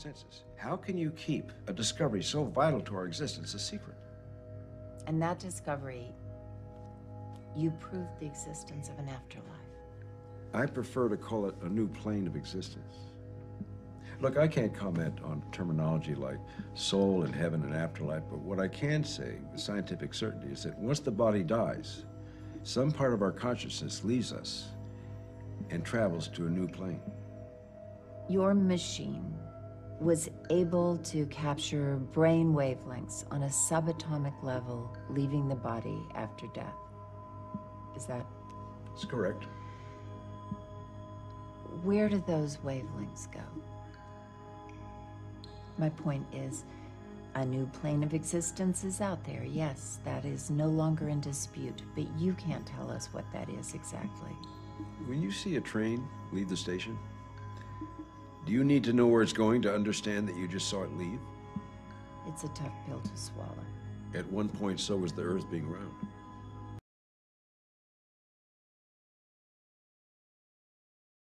senses. How can you keep a discovery so vital to our existence a secret? And that discovery, you proved the existence of an afterlife. I prefer to call it a new plane of existence. Look, I can't comment on terminology like soul and heaven and afterlife, but what I can say with scientific certainty is that once the body dies, some part of our consciousness leaves us and travels to a new plane. Your machine was able to capture brain wavelengths on a subatomic level, leaving the body after death. Is that That's correct. where do those wavelengths go? My point is, a new plane of existence is out there. Yes, that is no longer in dispute, but you can't tell us what that is exactly. When you see a train leave the station, do you need to know where it's going to understand that you just saw it leave? It's a tough pill to swallow. At one point, so was the Earth being round.